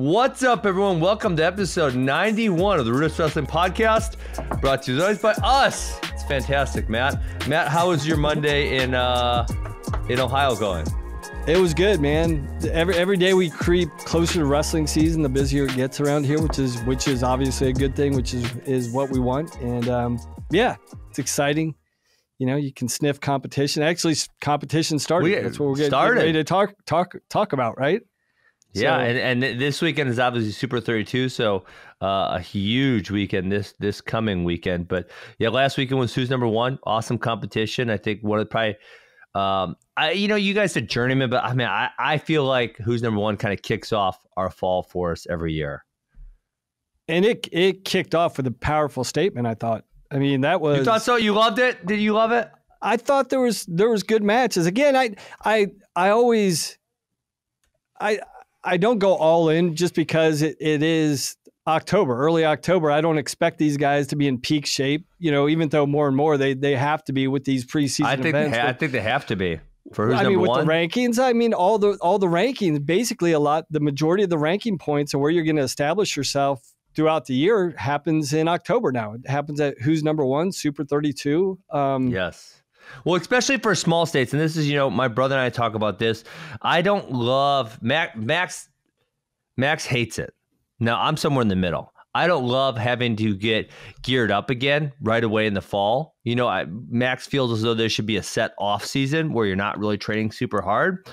What's up, everyone? Welcome to episode 91 of the Rudis Wrestling Podcast, brought to you as always by us. It's fantastic, Matt. Matt, how was your Monday in uh, in Ohio going? It was good, man. Every every day we creep closer to wrestling season, the busier it gets around here, which is which is obviously a good thing, which is is what we want. And um, yeah, it's exciting. You know, you can sniff competition. Actually, competition started. We- That's what we're getting started. ready to talk talk talk about, right? Yeah, So- and, and this weekend is obviously Super 32, so uh, a huge weekend this this coming weekend. But yeah, last weekend was Who's Number One. Awesome competition. I think one of the probably, um, I you know you guys said journeyman, but I mean I, I feel like Who's Number One kind of kicks off our fall for us every year. And it it kicked off with a powerful statement. I thought. I mean, that was. You thought so? You loved it? Did you love it? I thought there was there was good matches. Again, I I I always I I don't go all in just because it, it is October, early October. I don't expect these guys to be in peak shape. You know, even though more and more they they have to be with these preseason I think they events. ha- I think they have to be for Who's I Number mean, with One. the rankings, I mean all the all the rankings. Basically, a lot the majority of the ranking points and where you're going to establish yourself throughout the year happens in October. Now it happens at who's number one, Super Thirty Two. Um, Yes. Well, especially for small states, and this is, you know, my brother and I talk about this. I don't love Max. Max, Max hates it. Now I'm somewhere in the middle. I don't love having to get geared up again right away in the fall. You know, I, Max feels as though there should be a set off season where you're not really training super hard.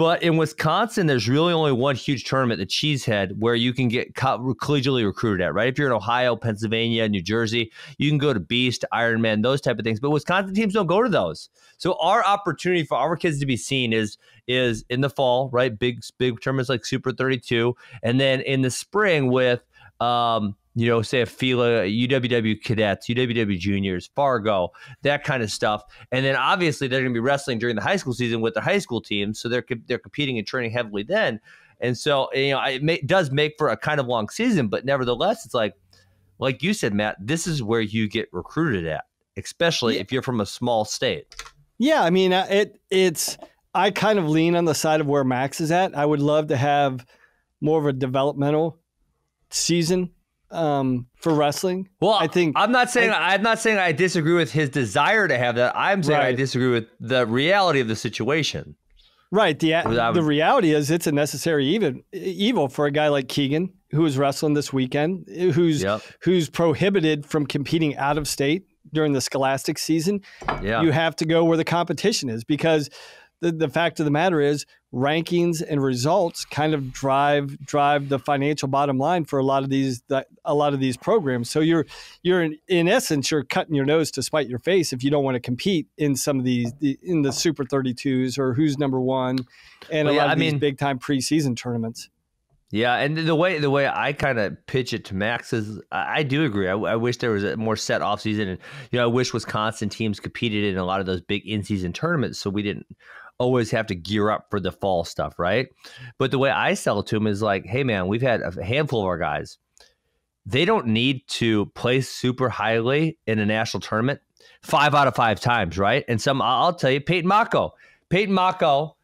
But in Wisconsin, there's really only one huge tournament, the Cheesehead, where you can get co- collegially recruited at, right? If you're in Ohio, Pennsylvania, New Jersey, you can go to Beast, Ironman, those type of things. But Wisconsin teams don't go to those. So our opportunity for our kids to be seen is is in the fall, right? Big big tournaments like Super 32, and then in the spring with um, you know, say a Fila, UWW cadets, UWW juniors, Fargo, that kind of stuff. And then obviously they're going to be wrestling during the high school season with their high school teams, so they're they're competing and training heavily then. And so you know, it may, does make for a kind of long season, but nevertheless, it's like like you said, Matt, this is where you get recruited at, especially Yeah. if you're from a small state. Yeah, I mean, uh, it it's I kind of lean on the side of where Max is at. I would love to have more of a developmental season um, for wrestling. Well, I think I'm not saying I, am not saying I disagree with his desire to have that. I'm saying I disagree with the reality of the situation. right. The the reality is it's a necessary even evil for a guy like Keegan who is wrestling this weekend, who's Yep. who's prohibited from competing out of state during the scholastic season. Yeah. You have to go where the competition is because the, the fact of the matter is rankings and results kind of drive drive the financial bottom line for a lot of these a lot of these programs. So you're you're in, in essence you're cutting your nose to spite your face if you don't want to compete in some of these the, in the Super 32s or who's number 1 and Well, a yeah, lot of I these mean- big time preseason tournaments. Yeah, and the way the way I kind of pitch it to Max is, I, I do agree. I, I wish there was a more set off season, and you know, I wish Wisconsin teams competed in a lot of those big in season tournaments, so we didn't always have to gear up for the fall stuff, right? But the way I sell it to them is like, hey, man, we've had a handful of our guys. They don't need to play super highly in a national tournament five out of five times, right? And some, I'll tell you, Peyton Mako, Peyton Mako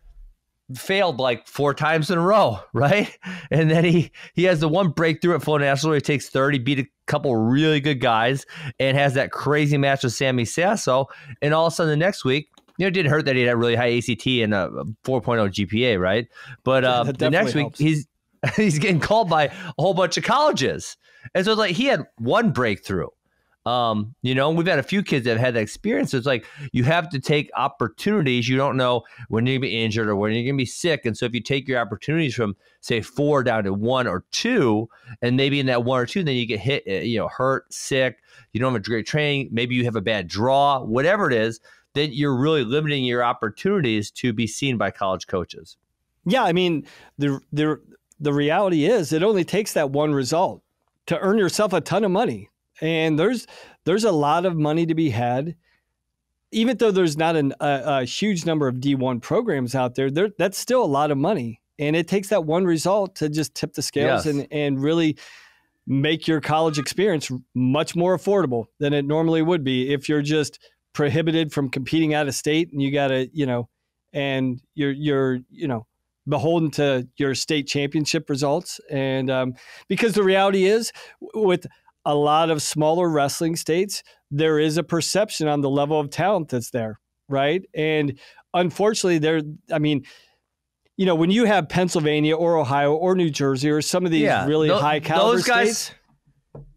failed like four times in a row, right? And then he he has the one breakthrough at Flo National where he takes third, he beat a couple really good guys and has that crazy match with Sammy Sasso. And all of a sudden the next week, you know, it didn't hurt that he had a really high ACT and a 4.0 GPA, right? But uh, that the next definitely week helps. he's he's getting called by a whole bunch of colleges. And so it's like he had one breakthrough. Um, you know, we've had a few kids that have had that experience. So it's like you have to take opportunities. You don't know when you're gonna be injured or when you're gonna be sick. And so if you take your opportunities from say four down to one or two, and maybe in that one or two, then you get hit, uh, you know, hurt, sick, you don't have a great training, maybe you have a bad draw, whatever it is, then you're really limiting your opportunities to be seen by college coaches. Yeah, I mean the the the reality is it only takes that one result to earn yourself a ton of money. And there's there's a lot of money to be had. Even though there's not an, a, a huge number of D1 programs out there, there, that's still a lot of money. And it takes that one result to just tip the scales Yes. and, and really make your college experience much more affordable than it normally would be if you're just prohibited from competing out of state and you got to, you know, and you're, you're, you know, beholden to your state championship results. And um, because the reality is, with a lot of smaller wrestling states, there is a perception on the level of talent that's there, right? And unfortunately, there, I mean, you know, when you have Pennsylvania or Ohio or New Jersey or some of these yeah, really th- high caliber those guys, states,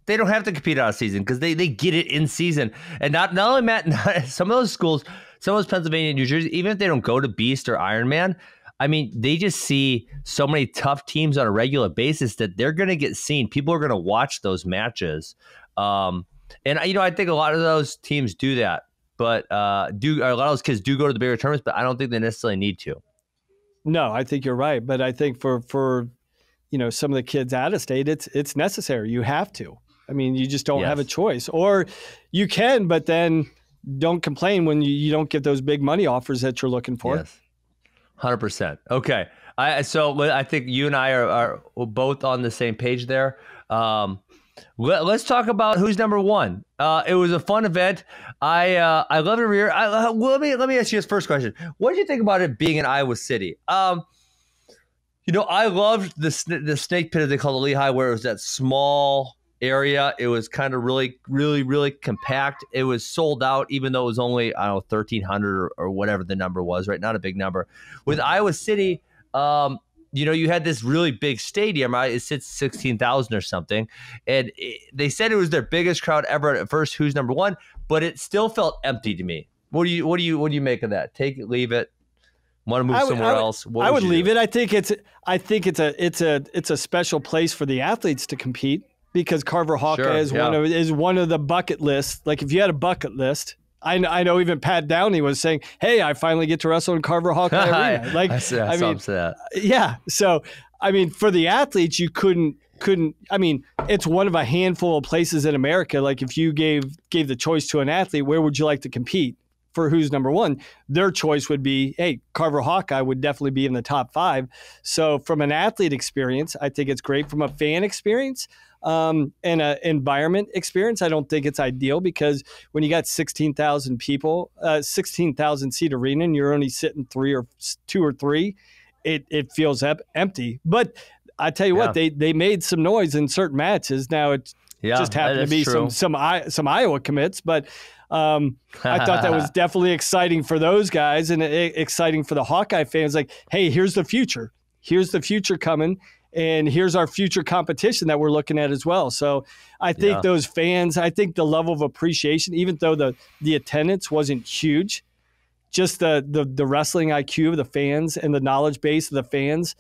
they don't have to compete out of season because they, they get it in season. And not not only Matt, not, some of those schools, some of those Pennsylvania, New Jersey, even if they don't go to Beast or Ironman, I mean, they just see so many tough teams on a regular basis that they're going to get seen. People are going to watch those matches. Um, and you know, I think a lot of those teams do that, but uh, do a lot of those kids do go to the bigger tournaments, but I don't think they necessarily need to. No, I think you're right, but I think for for you know some of the kids out of state, it's it's necessary. You have to. I mean, you just don't yes. have a choice, or you can, but then don't complain when you, you don't get those big money offers that you're looking for. Yes. Hundred percent. Okay. I so I think you and I are, are both on the same page there. Um, let, us talk about who's number one. Uh, it was a fun event. I uh, I love it here. I, uh, let me let me ask you this first question. What did you think about it being in Iowa City? Um, you know, I loved the the snake pit as they call it Lehigh, where it was that small area. It was kind of really, really, really compact. It was sold out, even though it was only I don't know thirteen hundred or, or, whatever the number was. Right, not a big number. With Iowa City, um, you know, you had this really big stadium. Right, it sits sixteen thousand or something, and it, they said it was their biggest crowd ever at first. Who's number one? But it still felt empty to me. What do you what do you what do you make of that? Take it, leave it. Want to move somewhere I would, else? What I would, would leave do? it. I think it's I think it's a it's a it's a special place for the athletes to compete because Carver Hawkeye sure, is yeah. one of is one of the bucket list. Like if you had a bucket list, I, I know even Pat Downey was saying, "Hey, I finally get to wrestle in Carver Hawkeye Arena." Like I, I, I mean, yeah. So I mean, for the athletes, you couldn't couldn't. I mean, it's one of a handful of places in America. Like if you gave gave the choice to an athlete, where would you like to compete? For who's number one, their choice would be, hey, Carver Hawkeye would definitely be in the top five. So, from an athlete experience, I think it's great. From a fan experience, um, and an environment experience. I don't think it's ideal because when you got 16,000 people, uh, 16,000 seat arena, and you're only sitting three or two or three, it, it feels ep- empty. But I tell you yeah. what, they, they made some noise in certain matches. Now it yeah, just happened to be true. some some some Iowa commits, but um, I thought that was definitely exciting for those guys and exciting for the Hawkeye fans. Like, hey, here's the future. Here's the future coming, and here's our future competition that we're looking at as well. So I think yeah. those fans, I think the level of appreciation, even though the the attendance wasn't huge, just the the, the wrestling IQ of the fans and the knowledge base of the fans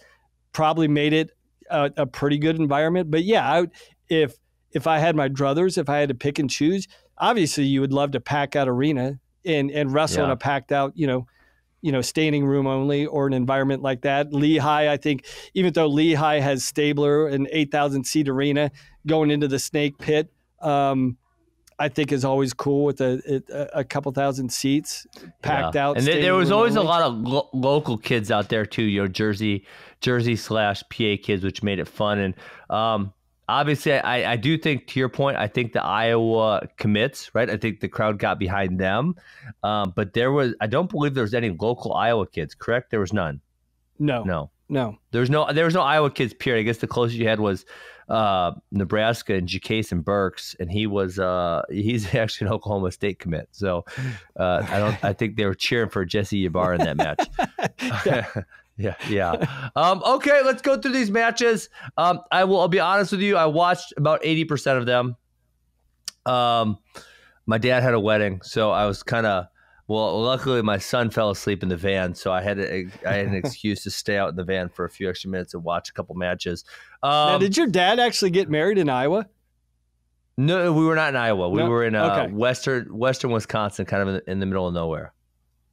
probably made it a, a pretty good environment. But yeah, I, if if I had my druthers, if I had to pick and choose, obviously you would love to pack out arena and and wrestle yeah. in a packed out, you know, you know, standing room only or an environment like that. Lehigh, I think, even though Lehigh has Stabler, an 8,000 seat arena going into the snake pit, um, I think is always cool with a, a, a couple thousand seats packed yeah. out. And there, there was always only. a lot of lo- local kids out there too, you know, Jersey, Jersey slash PA kids, which made it fun. And, um, obviously, I, I do think to your point, I think the Iowa commits, right? I think the crowd got behind them. Um, but there was, I don't believe there was any local Iowa kids, correct? There was none. No. No. No. There's no there was no Iowa kids, period. I guess the closest you had was uh, Nebraska and and Burks, and he was uh, he's actually an Oklahoma State commit. So uh, I don't I think they were cheering for Jesse Yabar in that match. Yeah, yeah. Um, okay, let's go through these matches. Um, I will. I'll be honest with you. I watched about eighty percent of them. Um, my dad had a wedding, so I was kind of well. Luckily, my son fell asleep in the van, so I had a, I had an excuse to stay out in the van for a few extra minutes and watch a couple matches. Um, now, did your dad actually get married in Iowa? No, we were not in Iowa. We no? were in uh, okay. western Western Wisconsin, kind of in the, in the middle of nowhere.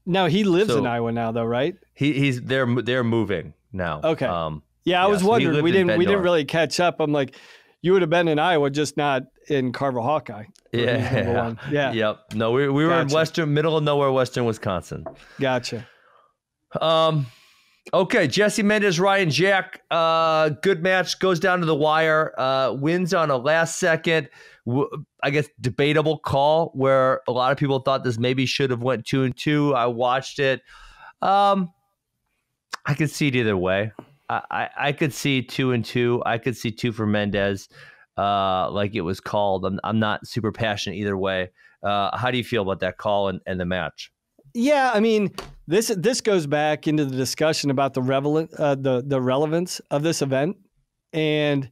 Now he lives so, in Iowa now, though, right? He he's they're they're moving now. Okay. Um, yeah, I yeah, was so wondering. We didn't we didn't really catch up. I'm like, you would have been in Iowa, just not in Carver Hawkeye. Yeah, yeah, Yep. No, we we were in western, middle of nowhere, western Wisconsin. Gotcha. Um. Okay, Jesse Mendez, Ryan Jack, uh, good match goes down to the wire. Uh, wins on a last second. I guess debatable call where a lot of people thought this maybe should have went two and two. I watched it. Um, I could see it either way. I, I, I could see two and two. I could see two for Mendez, uh, like it was called. I'm, I'm not super passionate either way. Uh, how do you feel about that call and, and the match? Yeah, I mean this this goes back into the discussion about the relevant uh, the the relevance of this event, and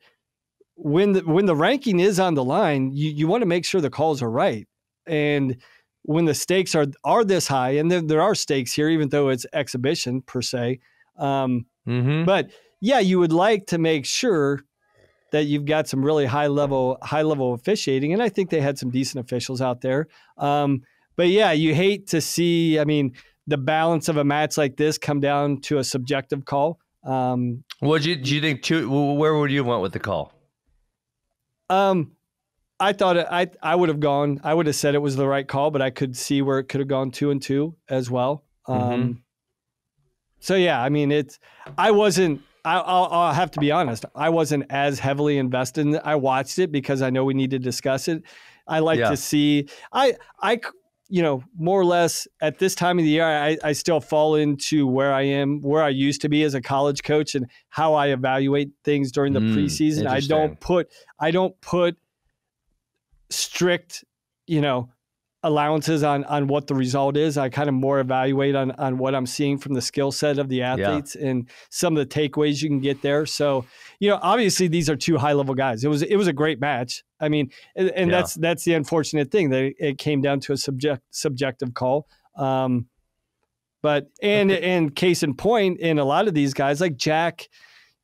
when the when the ranking is on the line, you you want to make sure the calls are right, and when the stakes are are this high, and there, there are stakes here, even though it's exhibition per se. Um, mm-hmm. But yeah, you would like to make sure that you've got some really high level high level officiating, and I think they had some decent officials out there. Um, but yeah, you hate to see. I mean, the balance of a match like this come down to a subjective call. Um, what do you do? You think? Two, where would you want with the call? Um, I thought it, I I would have gone. I would have said it was the right call, but I could see where it could have gone two and two as well. Um, mm-hmm. So yeah, I mean, it's. I wasn't. I, will I'll have to be honest. I wasn't as heavily invested. in it. I watched it because I know we need to discuss it. I like yeah. to see. I I you know, more or less at this time of the year, I, I still fall into where I am, where I used to be as a college coach, and how I evaluate things during the mm, preseason. I don't put I don't put strict, you know, allowances on on what the result is. I kind of more evaluate on on what I'm seeing from the skill set of the athletes yeah. and some of the takeaways you can get there. So, you know, obviously these are two high level guys. It was it was a great match. I mean, and, and yeah. that's that's the unfortunate thing that it came down to a subject subjective call. Um, but and and case in point, in a lot of these guys like Jack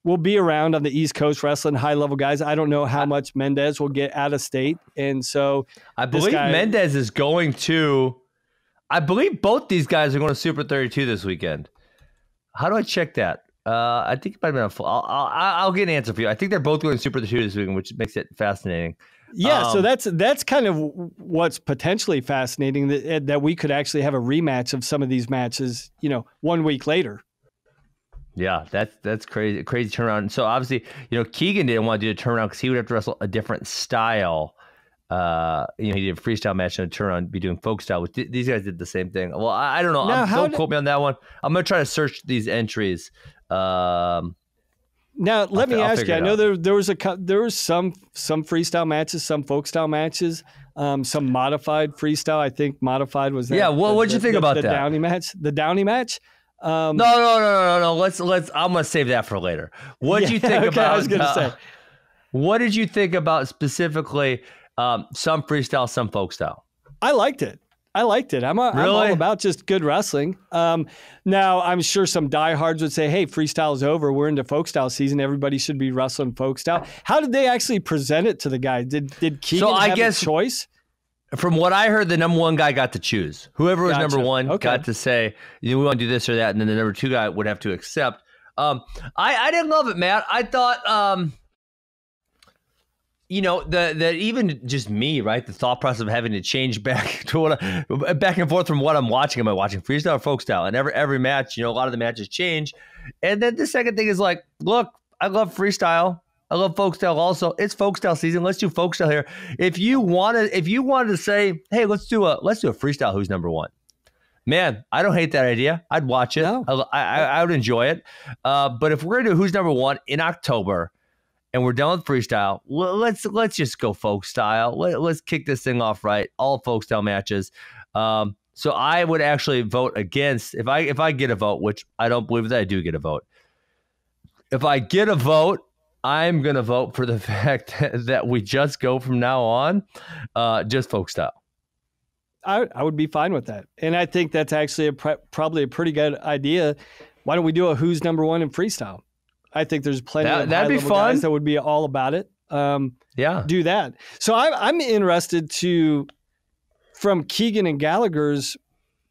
will be around on the East Coast wrestling high level guys. I don't know how much Mendez will get out of state. And so I believe guy, Mendez is going to, I believe both these guys are going to Super 32 this weekend. How do I check that? Uh, I think it might have been a full. I'll, I'll, I'll, get an answer for you. I think they're both going Super 32 this weekend, which makes it fascinating. Yeah, um, so that's that's kind of what's potentially fascinating that that we could actually have a rematch of some of these matches, you know, one week later. Yeah, that's that's crazy, crazy turnaround. So obviously, you know, Keegan didn't want to do a turnaround because he would have to wrestle a different style. Uh, you know, he did a freestyle match and a turnaround, be doing folk style. Which these guys did the same thing. Well, I, I don't know. Now, don't did, quote me on that one. I'm gonna try to search these entries. Um, now let I'll, me I'll ask you. I know there there was a there was some some freestyle matches, some folk style matches, um, some modified freestyle. I think modified was that. Yeah. Well, what did you think the, about the that? Downey match? The Downey match. Um, no, no, no, no, no. Let's let's. I'm gonna save that for later. What did yeah, you think okay, about? I was gonna uh, say. What did you think about specifically um, some freestyle, some folk style? I liked it. I liked it. I'm, a, really? I'm all about just good wrestling. Um, now, I'm sure some diehards would say, "Hey, freestyle is over. We're into folk style season. Everybody should be wrestling folk style." How did they actually present it to the guy? Did did Keegan so I have guess, a choice? From what I heard, the number one guy got to choose. Whoever was gotcha. number one okay. got to say, you know, we want to do this or that, and then the number two guy would have to accept. Um, I, I didn't love it, Matt. I thought, um, you know, the the even just me, right? The thought process of having to change back to what I, back and forth from what I'm watching. Am I watching freestyle or folk style? And every every match, you know, a lot of the matches change. And then the second thing is like, look, I love freestyle. I love folk style also. It's folk style season. Let's do folk style here. If you wanted, if you wanted to say, hey, let's do a let's do a freestyle. Who's number one? Man, I don't hate that idea. I'd watch it. No. I, I, I, would enjoy it. Uh, but if we're gonna do who's number one in October, and we're done with freestyle, let's let's just go folk style. Let, us kick this thing off right. All folk style matches. Um, so I would actually vote against if I if I get a vote, which I don't believe that I do get a vote. If I get a vote I'm going to vote for the fact that we just go from now on, uh, just folk style. I, I would be fine with that. And I think that's actually a pre- probably a pretty good idea. Why don't we do a who's number one in freestyle? I think there's plenty that, of that'd be fun. guys that would be all about it. Um, yeah, do that. So I, I'm interested to, from Keegan and Gallagher's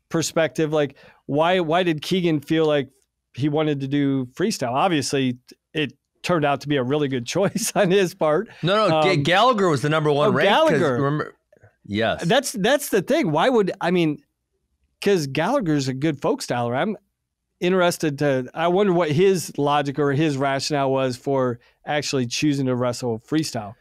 perspective, like why why did Keegan feel like he wanted to do freestyle? Obviously, it turned out to be a really good choice on his part. No, no, um, Gallagher was the number one. Oh, Gallagher. Remember, yes, that's that's the thing. Why would I mean? Because Gallagher's a good folk styler. I'm interested to. I wonder what his logic or his rationale was for actually choosing to wrestle freestyle.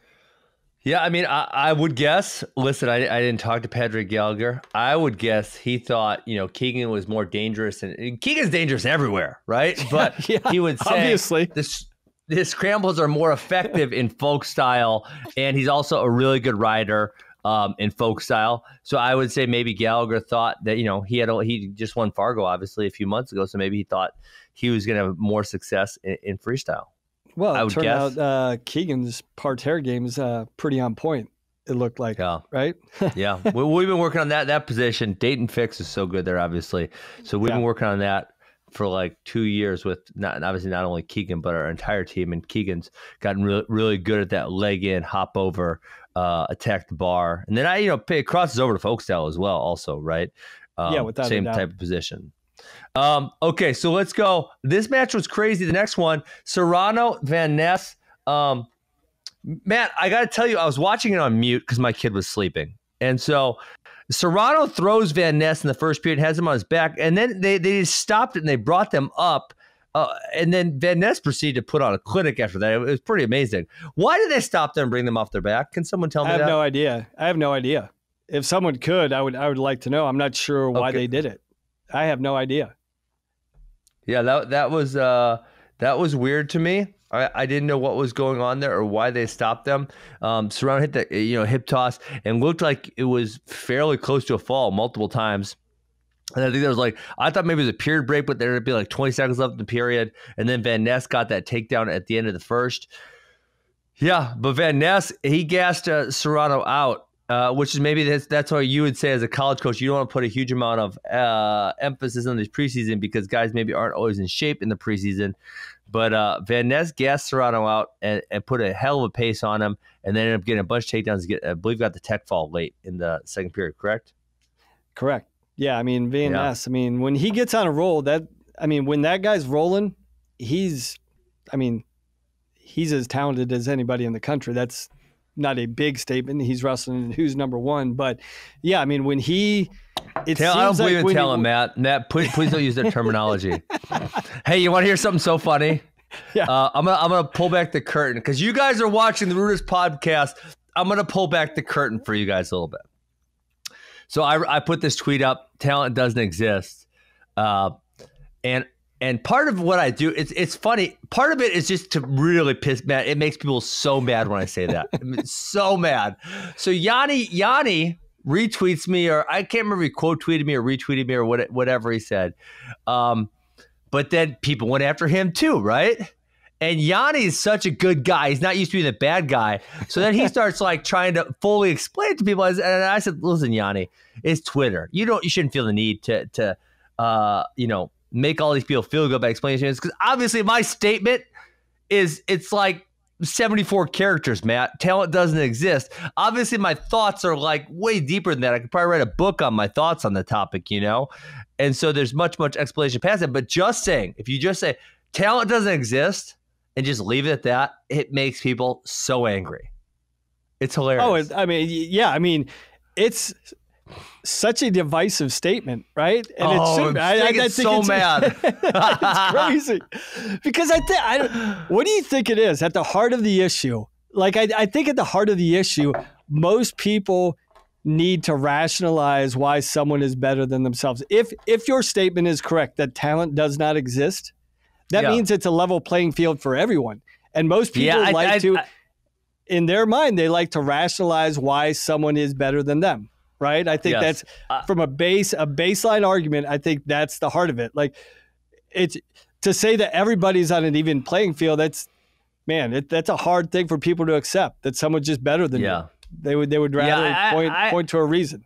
Yeah, I mean, I, I would guess. Listen, I, I didn't talk to Patrick Gallagher. I would guess he thought, you know, Keegan was more dangerous, and, and Keegan's dangerous everywhere, right? But Yeah, he would say obviously. this the scrambles are more effective in folk style, and he's also a really good rider um, in folk style. So I would say maybe Gallagher thought that you know he had a, he just won Fargo obviously a few months ago, so maybe he thought he was going to have more success in, in freestyle. Well, I would turned guess. out uh, Keegan's parterre game is uh, pretty on point. It looked like, Yeah. right? yeah, we, we've been working on that that position. Daton Fix is so good there, obviously. So we've Yeah. been working on that for like two years with not obviously not only Keegan but our entire team. And Keegan's gotten really really good at that leg in, hop over, uh, attack the bar, and then I you know it crosses over to folk style as well. Also, right? Um, Yeah, without same type of position. Um, okay, so let's go. This match was crazy. The next one, Serrano Van Ness. Um, Matt, I got to tell you, I was watching it on mute because my kid was sleeping. And so Serrano throws Van Ness in the first period, has him on his back, and then they, they just stopped it and they brought them up. Uh, and then Van Ness proceeded to put on a clinic after that. It was pretty amazing. Why did they stop them and bring them off their back? Can someone tell me I have that? no idea. I have no idea. If someone could, I would. I would like to know. I'm not sure why Okay. they did it. I have no idea. Yeah, that that was uh that was weird to me. I, I didn't know what was going on there or why they stopped them. Um, Serrano hit the you know hip toss and looked like it was fairly close to a fall multiple times. And I think there was like I thought maybe it was a period break, but there would be like 20 seconds left in the period, and then Van Ness got that takedown at the end of the first. Yeah, but Van Ness he gassed uh, Serrano out, uh, which is maybe that's that's why you would say as a college coach you don't want to put a huge amount of uh, emphasis on this preseason because guys maybe aren't always in shape in the preseason. But uh, Van Ness gassed Serrano out and, and put a hell of a pace on him, and then ended up getting a bunch of takedowns. Get I believe got the tech fall late in the second period. Correct? Correct. Yeah, I mean Van Yeah. Ness. I mean, when he gets on a roll, that I mean, when that guy's rolling, he's, I mean, he's as talented as anybody in the country. That's not a big statement. He's wrestling who's number one, but yeah, I mean, when he, it Tell, I don't seems like believe in he- talent, Matt. Matt, please, please don't use that terminology. hey, you want to hear something so funny? Yeah. Uh, I'm gonna I'm gonna pull back the curtain because you guys are watching the Rudis podcast. I'm gonna pull back the curtain for you guys a little bit. So I I put this tweet up. Talent doesn't exist, uh, and and part of what I do it's it's funny. Part of it is just to really piss mad. It makes people so mad when I say that. So mad. So Yianni Yianni retweets me or I can't remember he quote tweeted me or retweeted me or what, whatever he said. Um, but then people went after him too, right? And Yianni is such a good guy. He's not used to being the bad guy. So then he starts like trying to fully explain it to people. And I said, listen, Yianni, it's Twitter. You don't you shouldn't feel the need to to uh, you know, make all these people feel good by explaining things. Because obviously my statement is it's like 74 characters, Matt. Talent doesn't exist. Obviously, my thoughts are like way deeper than that. I could probably write a book on my thoughts on the topic, you know? And so there's much, much explanation past it. But just saying, if you just say talent doesn't exist and just leave it at that, it makes people so angry. It's hilarious. Oh, I mean, yeah, I mean, it's such a divisive statement, right? And Oh, should- I get so mad. it's crazy because I think I. What do you think it is at the heart of the issue? Like, I, I think at the heart of the issue, most people need to rationalize why someone is better than themselves. If if your statement is correct that talent does not exist, that Yeah. means it's a level playing field for everyone. And most people Yeah, like I- to I- in their mind, they like to rationalize why someone is better than them. Right? I think Yes. that's from a base a baseline argument. I think that's the heart of it. Like it's to say that everybody's on an even playing field. That's man, it, that's a hard thing for people to accept. That someone's just better than yeah. you. They would they would Yeah, rather I- point I- point to a reason.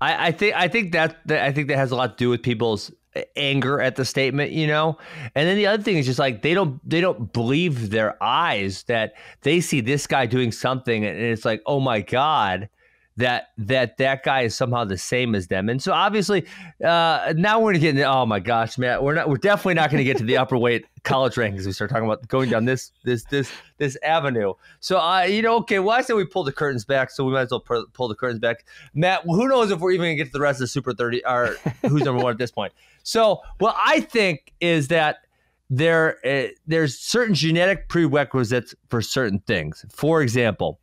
I, I think I think that, that I think that has a lot to do with people's eh, anger at the statement, you know. And then the other thing is just like they don't they don't believe their eyes that they see this guy doing something and it's like oh my god that that that guy is somehow the same as them. And so obviously uh, now we're gonna get into oh my gosh, Matt, we're not we're definitely not gonna get to the upper weight college rankings. We start talking about going down this this this this avenue. So I you know okay, well I say we pull the curtains back, so we might as well pull, pull the curtains back. Matt, who knows if we're even gonna get to the rest of the Super Thirty or who's number one at this point. So what I think is that there uh, there's certain genetic prerequisites for certain things. For example,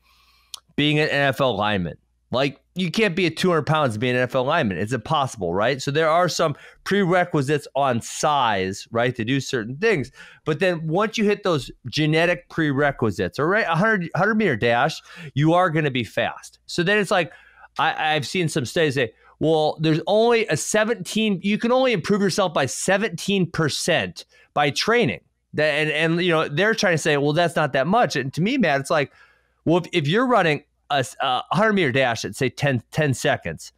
being an NFL lineman. Like you can't be at 200 pounds and be an NFL lineman. It's impossible, right? So there are some prerequisites on size, right, to do certain things. But then once you hit those genetic prerequisites, all right, 100, 100 meter dash, you are going to be fast. So then it's like, I, I've seen some studies say, well, there's only a 17, you can only improve yourself by 17% by training. That, and, and, you know, they're trying to say, well, that's not that much. And to me, Matt, it's like, well, if, if you're running a, a 100 meter dash at say 10, 10 seconds,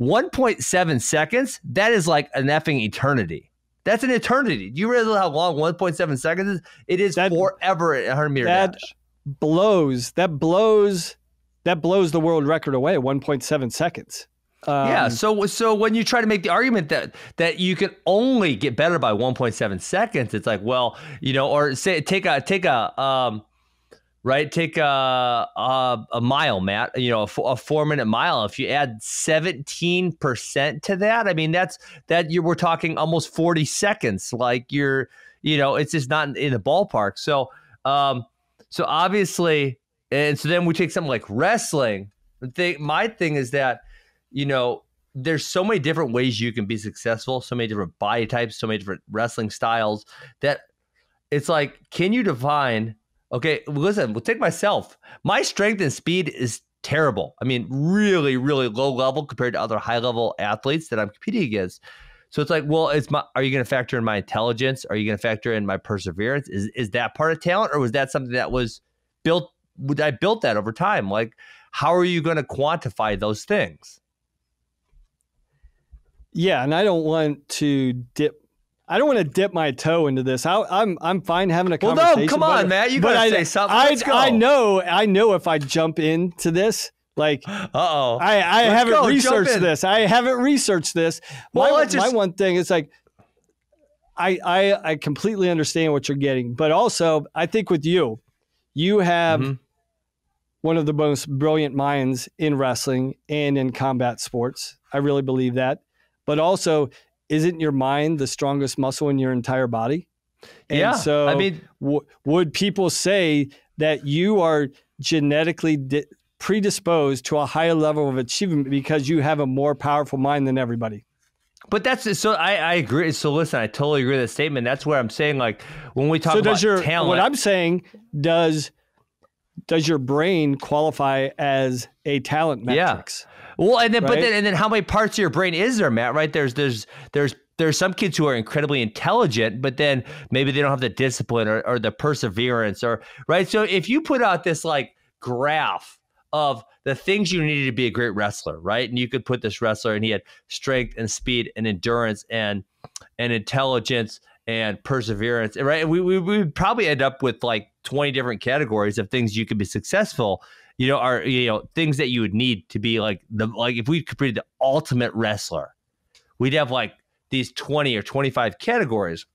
1.7 seconds, that is like an effing eternity. That's an eternity. Do you realize how long 1.7 seconds is? It is that, forever at 100 meter that dash. blows. That blows. That blows the world record away. 1.7 seconds. Um, yeah. So so when you try to make the argument that that you can only get better by 1.7 seconds, it's like, well, you know, or say take a take a um, right? Take a, a, a mile, Matt, you know, a, a, four minute mile. If you add 17% to that, I mean, that's that you we're talking almost 40 seconds. Like you're, you know, it's just not in the ballpark. So, um, so obviously, and so then we take something like wrestling. My thing is that, you know, there's so many different ways you can be successful, so many different body types, so many different wrestling styles that it's like, can you define Okay, listen, we'll take myself. My strength and speed is terrible. I mean, really, really low level compared to other high level athletes that I'm competing against. So it's like, well, it's my are you going to factor in my intelligence? Are you going to factor in my perseverance? Is is that part of talent or was that something that was built Would I built that over time? Like how are you going to quantify those things? Yeah, and I don't want to dip I don't want to dip my toe into this. I, am I'm, I'm fine having a conversation. Well, no, come on, Matt. You gotta say something. Let's I, go. I know. I know if I jump into this, like, uh oh, I, I haven't go, researched this. I haven't researched this. Well, my, just... my one thing is like, I, I I completely understand what you're getting, but also I think with you, you have mm-hmm. one of the most brilliant minds in wrestling and in combat sports. I really believe that. But also, isn't your mind the strongest muscle in your entire body? And yeah. So, I mean, w- would people say that you are genetically di- predisposed to a higher level of achievement because you have a more powerful mind than everybody? But that's so I, I agree. So listen, I totally agree with that statement. That's where I'm saying like when we talk so about your, talent. What I'm saying does does your brain qualify as a talent metrics? Yeah. Well, and then right? but then and then how many parts of your brain is there, Matt? Right? There's there's there's there's some kids who are incredibly intelligent, but then maybe they don't have the discipline or, or the perseverance or right. So if you put out this like graph of the things you needed to be a great wrestler, right? And you could put this wrestler and he had strength and speed and endurance and and intelligence and perseverance, right? And we, we, we would probably end up with like 20 different categories of things you could be successful you know, are you know things that you would need to be like the like if we created the ultimate wrestler, we'd have like these 20 or 25 categories.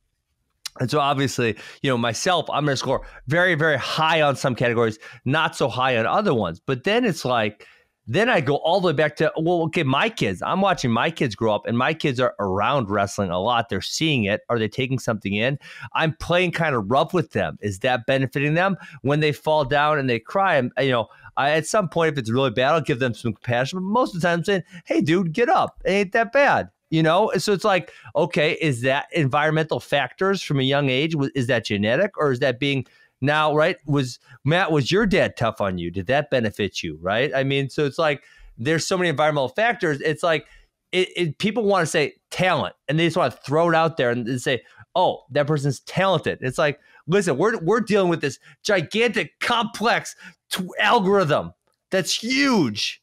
And so obviously, you know, myself, I'm going to score very, very high on some categories, not so high on other ones. But then it's like, then I go all the way back to, well, okay, my kids, I'm watching my kids grow up and my kids are around wrestling a lot. They're seeing it. Are they taking something in? I'm playing kind of rough with them. Is that benefiting them? When they fall down and they cry, I'm, you know, I, at some point, if it's really bad, I'll give them some compassion. But most of the time, I'm saying, hey, dude, get up. It ain't that bad. You know, so it's like, okay, is that environmental factors from a young age? Is that genetic or is that being now, right? Was Matt, was your dad tough on you? Did that benefit you? Right. I mean, so it's like there's so many environmental factors. It's like it, it, people want to say talent and they just want to throw it out there and say, oh, that person's talented. It's like, listen, we're, we're dealing with this gigantic, complex t- algorithm that's huge.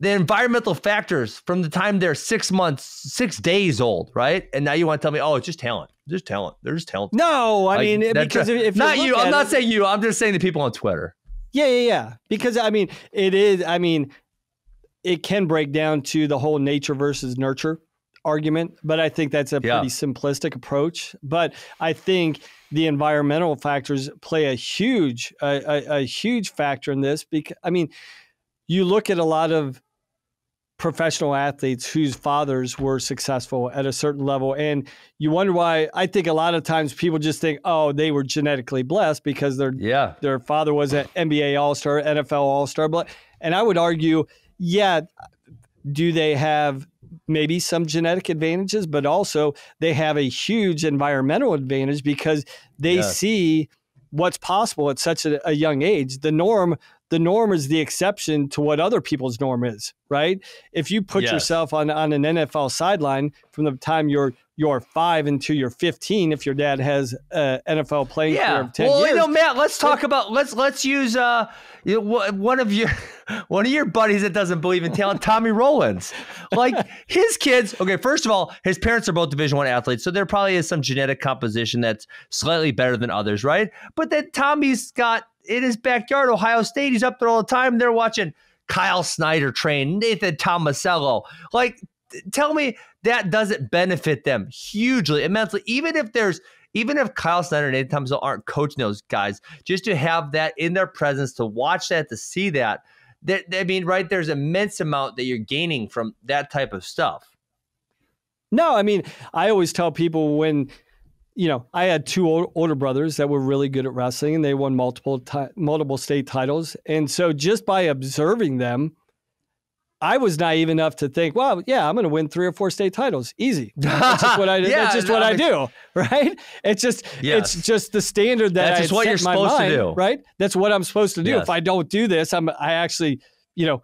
The environmental factors from the time they're six months, six days old, right? And now you want to tell me, oh, it's just talent. There's talent. There's talent. No, I like, mean, because if, if not you, I'm not it, saying you. I'm just saying the people on Twitter. Yeah, yeah, yeah. Because I mean, it is. I mean, it can break down to the whole nature versus nurture argument, but I think that's a pretty simplistic approach. But I think the environmental factors play a huge, a, a, a huge factor in this. Because I mean, you look at a lot of professional athletes whose fathers were successful at a certain level. And you wonder why I think a lot of times people just think, oh, they were genetically blessed because their yeah. their father was an NBA All Star, NFL All Star. But And I would argue, yeah, do they have maybe some genetic advantages, but also they have a huge environmental advantage because they yes. see what's possible at such a, a young age. The norm the norm is the exception to what other people's norm is, right? If you put yes. yourself on, on an NFL sideline from the time you're you're five until you're 15, if your dad has an NFL playing yeah. career of 10 well, years. you know, Matt, let's talk about let's let's use uh one of your one of your buddies that doesn't believe in talent, Tommy Rowlands. Like his kids. Okay, first of all, his parents are both Division One athletes, so there probably is some genetic composition that's slightly better than others, right? But then Tommy's got in his backyard, Ohio State. He's up there all the time. They're watching Kyle Snyder train, Nathan Tomasello. Like, tell me that doesn't benefit them hugely immensely. Even if there's even if Kyle Snyder and Nathan Tomasello aren't coaching those guys, just to have that in their presence, to watch that, to see that, that I mean, right? There's immense amount that you're gaining from that type of stuff. No, I mean, I always tell people when you know, I had two older brothers that were really good at wrestling, and they won multiple multiple state titles. And so, just by observing them, I was naive enough to think, well, yeah, I'm going to win three or four state titles, easy. That's just what I do. yeah, that's just no, what I do, right? It's just yes. it's just the standard that that's just what you're supposed mind, to do, right? That's what I'm supposed to do. Yes. If I don't do this, I'm I actually, you know,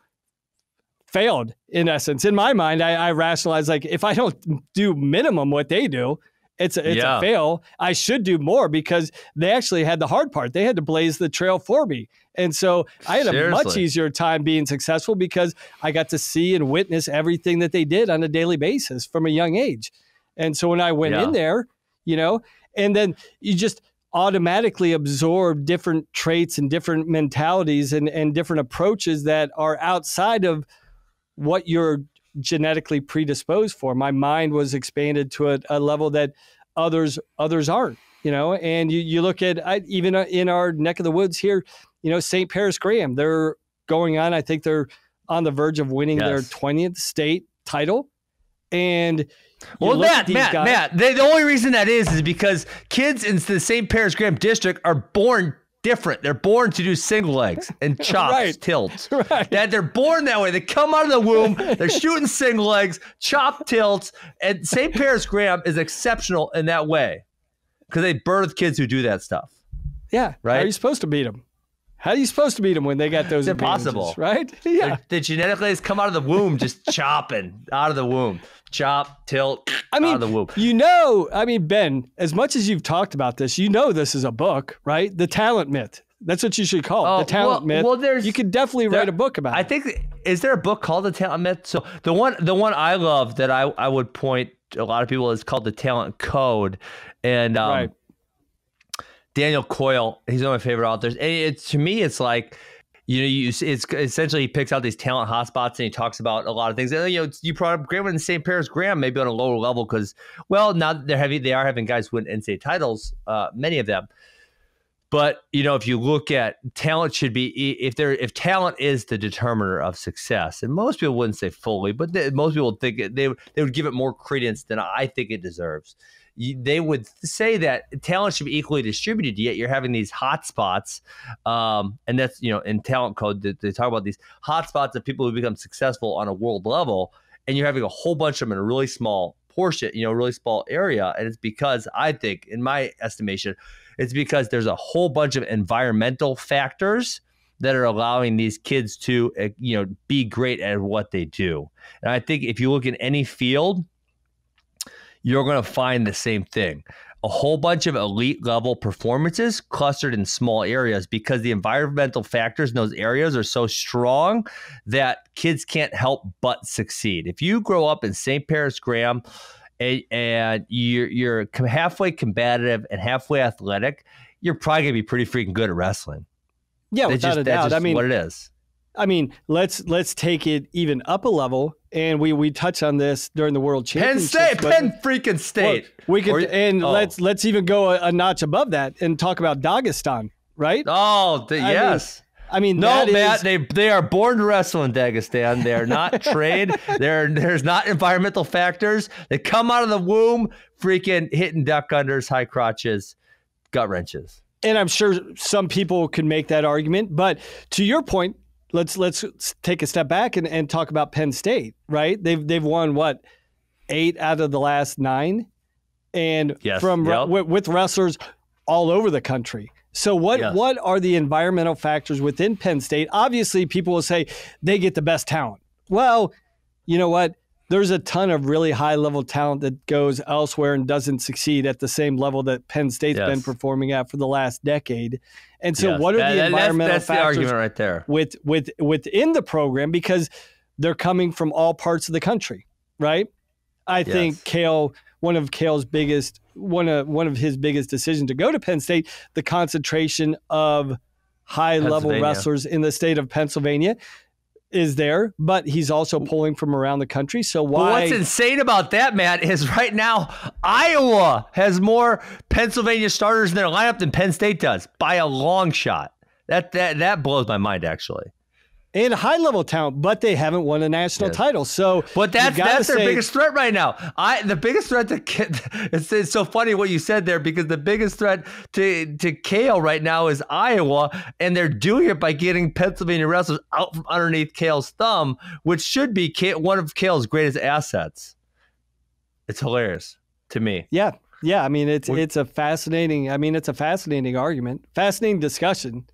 failed in essence. In my mind, I, I rationalize like if I don't do minimum what they do, it's a, it's yeah. a fail. I should do more because they actually had the hard part. They had to blaze the trail for me. And so I had Seriously. a much easier time being successful because I got to see and witness everything that they did on a daily basis from a young age. And so when I went yeah. in there, you know, and then you just automatically absorb different traits and different mentalities and, and different approaches that are outside of what you're genetically predisposed for. My mind was expanded to a, a level that others others aren't. You know, and you, you look at I, even uh, in our neck of the woods here, you know, St. Paris Graham, they're going on. I think they're on the verge of winning yes. their twentieth state title. And well, Matt, Matt, guys, Matt. The, the only reason that is is because kids in the St. Paris Graham district are born different. They're born to do single legs and chops, right. tilts. Right. That they're born that way. They come out of the womb, they're shooting single legs, chop tilts, and St. Paris Graham is exceptional in that way because they birth kids who do that stuff. Yeah. Right. How are you supposed to beat them? How are you supposed to beat them when they got those? It's impossible, right? Yeah. The genetically come out of the womb just chopping out of the womb chop, tilt, I mean, out of the whoop. You know, I mean, Ben, as much as you've talked about this, you know this is a book, right? The talent myth. That's what you should call it. oh, the talent well, myth. Well, there's you could definitely there, write a book about. It. I it. think is there a book called the talent myth? So the one the one I love that I I would point a lot of people is called the talent code, and um, right. Daniel Coyle, he's one of my favorite authors. And it, to me, it's like you know, you it's essentially he picks out these talent hotspots and he talks about a lot of things. And, you know, you brought up Graham in the same pair as Graham, maybe on a lower level because, well, now they're heavy, they are having guys win NCAA titles, uh, many of them. But you know, if you look at talent, should be if there if talent is the determiner of success, and most people wouldn't say fully, but they, most people think it, they they would give it more credence than I think it deserves they would say that talent should be equally distributed. Yet you're having these hot spots, um, and that's you know in talent code they, they talk about these hot spots of people who become successful on a world level, and you're having a whole bunch of them in a really small portion, you know, really small area, and it's because I think, in my estimation, it's because there's a whole bunch of environmental factors that are allowing these kids to eh, you know be great at what they do. And I think if you look in any field you're going to find the same thing. A whole bunch of elite level performances clustered in small areas because the environmental factors in those areas are so strong that kids can't help but succeed. If you grow up in St. Paris Graham and, and you're, you're halfway combative and halfway athletic, you're probably going to be pretty freaking good at wrestling. Yeah, without just, a doubt. I mean, what it is. I mean, let's let's take it even up a level, and we we touch on this during the World Championship. Penn State, Penn freaking State. we could, or, and oh. let's let's even go a, a, notch above that and talk about Dagestan, right? Oh, the, yes. I mean, No, Matt, is- they they are born to wrestle in Dagestan. They are not trade. There there's not environmental factors. They come out of the womb freaking hitting duck unders, high crotches, gut wrenches. and I'm sure some people could make that argument. But to your point, let's let's take a step back and, and talk about Penn State. Right? They've they've won what eight out of the last nine, and Yes, from yep. with, with wrestlers all over the country. So what Yes. what are the environmental factors within Penn State? Obviously, people will say they get the best talent. Well, you know what? There's a ton of really high level talent that goes elsewhere and doesn't succeed at the same level that Penn State's been performing at for the last decade. And so, Yes. what are That- the environmental that's, that's the factors argument right there. with with within the program because they're coming from all parts of the country, right? I think Cael, one of Cael's biggest one of one of his biggest decisions to go to Penn State, the concentration of high level wrestlers in the state of Pennsylvania is there, but he's also pulling from around the country. So But why what's insane about that, Matt, is right now Iowa has more Pennsylvania starters in their lineup than Penn State does by a long shot. That that that blows my mind actually. And high level talent, but they haven't won a national Yes. title. So But that's that's their biggest threat right now. I the biggest threat to it's, it's so funny what you said there because the biggest threat to to Cael right now is Iowa, and they're doing it by getting Pennsylvania wrestlers out from underneath Cael's thumb, which should be Ka- one of Cael's greatest assets. It's hilarious to me. Yeah. Yeah. I mean, it's We're- it's a fascinating. I mean, it's a fascinating argument, fascinating discussion,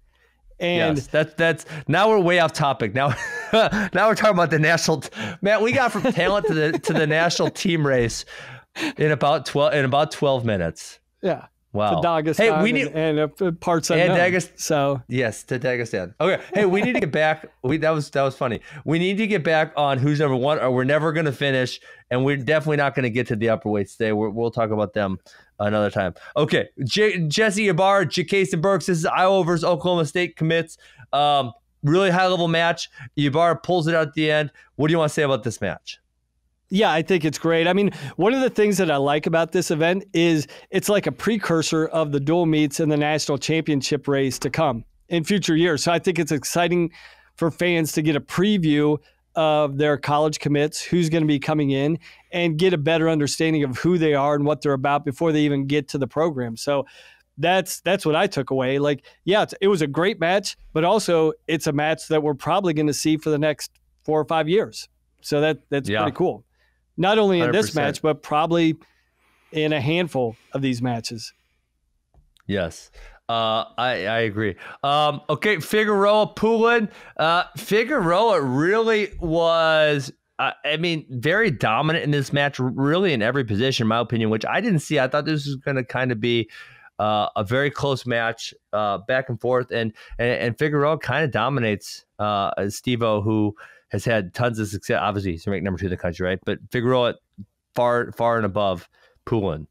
and yes, that's that's now we're way off topic. Now, now we're talking about the national. Man, we got from talent to the to the national team race in about twelve in about twelve minutes. yeah, Wow. to Dagestan Hey, we need and, and uh, parts And unknown. Dagest- so yes to Dagestan. Okay. Hey, we need to get back. We that was that was funny. We need to get back on who's number one, or we're never going to finish, and we're definitely not going to get to the upper weights today. We're, we'll talk about them another time. Okay, J- Jesse Ibarra, Jason Burks. This is Iowa versus Oklahoma State commits. Um, really high level match. Ibarra pulls it out at the end. What do you want to say about this match? yeah, I think it's great. I mean, one of the things that I like about this event is it's like a precursor of the dual meets and the national championship race to come in future years. So I think it's exciting for fans to get a preview of their college commits, who's going to be coming in, and get a better understanding of who they are and what they're about before they even get to the program. So that's that's what I took away. Like, yeah, it's, it was a great match, but also it's a match that we're probably going to see for the next four or five years. So that that's Yeah. pretty cool. Not only in this 100%. match, but probably in a handful of these matches. Yes. Uh, I, I agree. Um, okay, Figueroa Poulin. Uh, Figueroa really was, I mean, very dominant in this match, really in every position, in my opinion, which I didn't see. I thought this was going to kind of be uh, a very close match, uh, back and forth, and and, and Figueroa kind of dominates uh, Stevo, who has had tons of success. Obviously, he's ranked number two in the country, right? But Figueroa far far and above Poulin.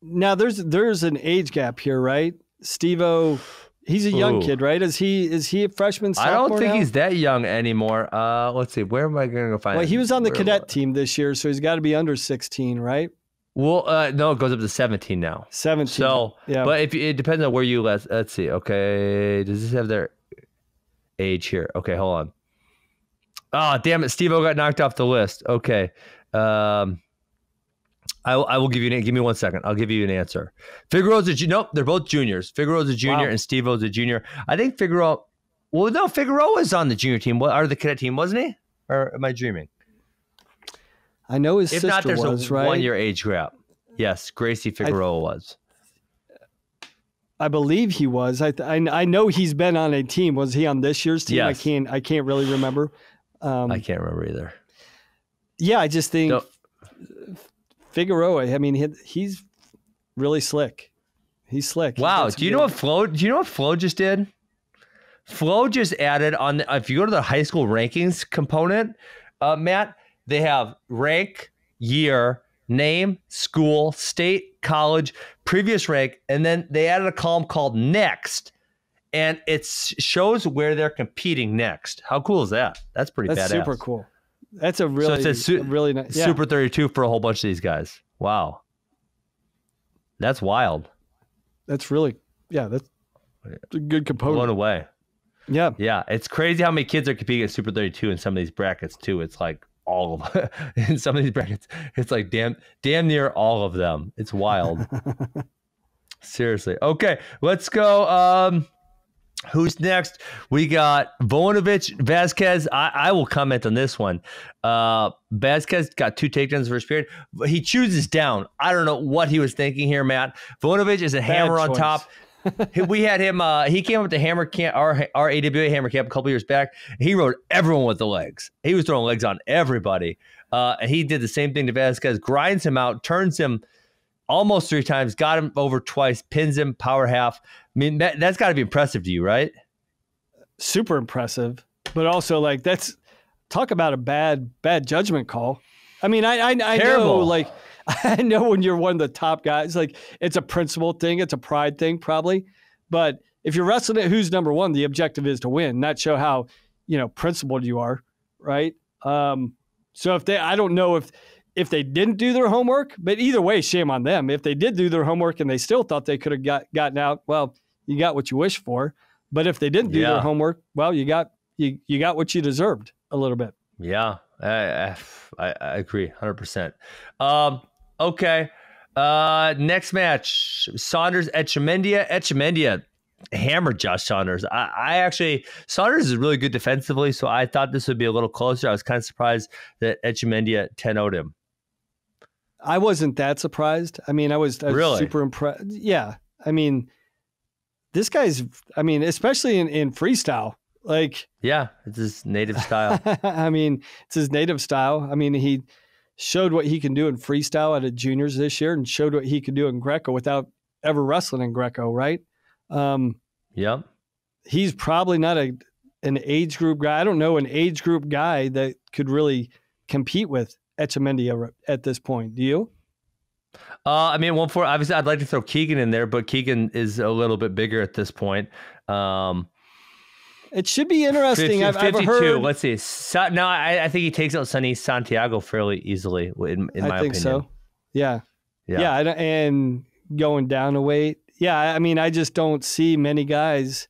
Now there's there's an age gap here, right? Stevo, he's a young Ooh. kid, right? Is he is he a freshman? I don't think now? he's that young anymore. Uh, let's see. Where am I going to go find? Well, it? he was on the Where cadet team this year, so he's got to be under 16, right? Well, uh, no, it goes up to 17 now. 17. So, yeah, but if it depends on where you let's let's see. Okay, does this have their age here? Okay, hold on. Oh, damn it, Steve-O got knocked off the list. Okay. Um I, will- I will give you an give me one second. I'll give you an answer. Figueroa's a nope, they're both juniors. Figueroa's a junior Wow. and Steve-O's a junior. I think Figueroa well no, Figueroa was on the junior team, what or the cadet team, wasn't he? Or am I dreaming? I know his If sister not, there's was a right. one year age gap. Yes, Gracie Figueroa was. I believe he was. I, I I know he's been on a team. Was he on this year's team? I Yes. can't I can't really remember. Um, I can't remember either. yeah, I just think No. Figueroa. I mean, he, he's really slick. He's slick. Wow. gets Do you good- know what Flo? Do you know what Flo just did? Flo just added on. The, if you go to the high school rankings component, uh, Matt, they have rank, year, name, school, state, college, previous rank, and then they added a column called next, and it shows where they're competing next. How cool is that? That's pretty That's badass. super cool. That's a really it says su- a really nice. Yeah, Super 32 for a whole bunch of these guys. Wow. That's wild. that's really yeah. That's a good component. Blown away. Yeah. Yeah. It's crazy how many kids are competing at Super 32 in some of these brackets too. It's like all of them. in some of these brackets. It's like damn damn near all of them. It's wild. Seriously. Okay, let's go. Um Who's next? We got Voinovich, Vasquez. I, I, will comment on this one. Uh, Vasquez got two takedowns first period. He chooses down. I don't know what he was thinking here, Matt. Voinovich is a Bad hammer choice. on top. we had him. Uh, he came up to Hammer Camp, our our AWA Hammer Camp a couple years back. He rode everyone with the legs. He was throwing legs on everybody. Uh, and he did the same thing to Vasquez. Grinds him out, turns him almost three times, got him over twice, pins him power half. I mean, that, that's got to be impressive to you, right? Super impressive, but also like that's talk about a bad bad judgment call. I mean, I I, I know like I know when you're one of the top guys, like it's a principle thing, it's a pride thing, probably. But if you're wrestling it, who's number one? The objective is to win, not show how you know principled you are, right? Um, so if they, I don't know if if they didn't do their homework, but either way, shame on them. If they did do their homework and they still thought they could have got gotten out, well, you got what you wished for. But if they didn't do yeah. their homework, well, you got you you got what you deserved a little bit. Yeah, I I, I agree, hundred percent. Um, okay, uh, next match: Saunders Etchemendia. Etchemendia hammered Josh Saunders. I, I, actually Saunders is really good defensively, so I thought this would be a little closer. I was kind of surprised that Etchemendia 10 0'd him. I wasn't that surprised. I mean, I was, I was really? super impressed. Yeah. I mean, this guy's, I mean, especially in, in freestyle, like. Yeah, it's his native style. I mean, it's his native style. I mean, he showed what he can do in freestyle at a juniors this year and showed what he could do in Greco without ever wrestling in Greco, right? Um, yeah. He's probably not a an age group guy. I don't know an age group guy that could really compete with Etchemendia at this point. Do you? Uh, I mean, one for obviously, I'd like to throw Keegan in there, but Keegan is a little bit bigger at this point. Um, it should be interesting. 50, I've, 52. I've heard, let's see. So, no, I, I, think he takes out Sonny Santiago fairly easily. In, in my I think opinion. so. Yeah. Yeah. Yeah. And going down a weight. Yeah. I mean, I just don't see many guys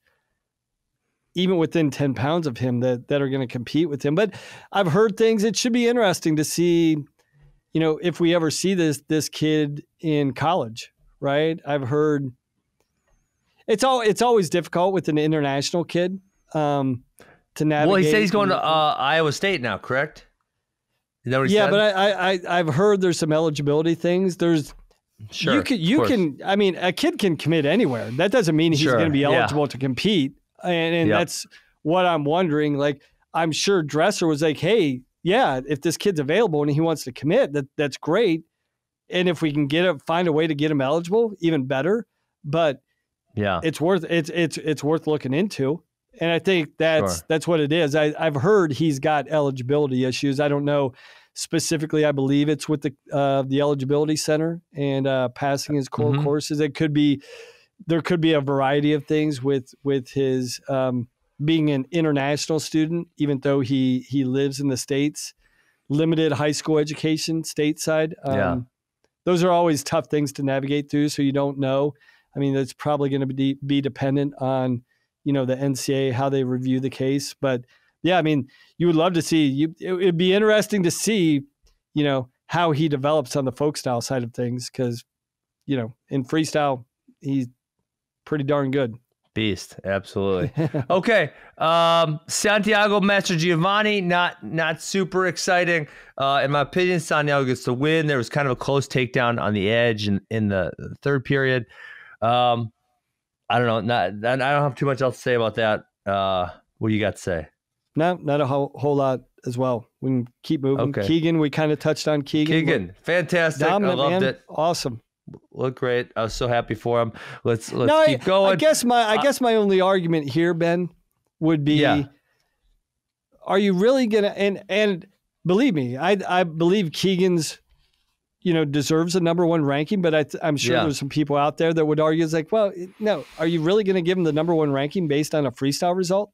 even within 10 pounds of him that, that are going to compete with him. But I've heard things. It should be interesting to see, you know, if we ever see this this kid in college, right? I've heard it's all it's always difficult with an international kid um, to navigate. Well, he said he's going to uh, Iowa State now, correct? yeah, said? but I, I I've heard there's some eligibility things. There's Sure. You can you can I mean a kid can commit anywhere. That doesn't mean he's sure. going to be eligible yeah. to compete and, and yep. that's what I'm wondering. Like, I'm sure Dresser was like, "Hey, yeah, if this kid's available and he wants to commit, that that's great. And if we can get find a way to get him eligible, even better. But yeah, it's worth it's it's it's worth looking into. And I think that's sure. that's what it is. I, I've heard he's got eligibility issues. I don't know specifically. I believe it's with the uh, the eligibility center and uh, passing his core mm-hmm. courses. It could be there could be a variety of things with with his um, being an international student, even though he he lives in the states, limited high school education stateside. Um, yeah. Those are always tough things to navigate through. So you don't know. I mean, it's probably going to be be dependent on you know the NCAA how they review the case. But yeah, I mean, you would love to see. You it would be interesting to see, you know, how he develops on the folk style side of things because, you know, in freestyle he's pretty darn good. Beast, absolutely. okay, um, Santiago Mastrogiovanni, not not super exciting. Uh, in my opinion, Santiago gets the win. There was kind of a close takedown on the edge in, in the third period. Um, I don't know. Not I don't have too much else to say about that. Uh, what do you got to say? No, not a whole, whole lot as well. We can keep moving. Okay. Keegan, we kind of touched on Keegan. Keegan, fantastic. Dominant, I loved man. it. Awesome look great. I was so happy for him. Let's let's no, keep going. I guess my I uh, guess my only argument here, Ben, would be: yeah. Are you really gonna? And and believe me, I I believe Keegan's, you know, deserves a number one ranking. But I, am sure yeah. there's some people out there that would argue it's like, well, no, are you really going to give him the number one ranking based on a freestyle result?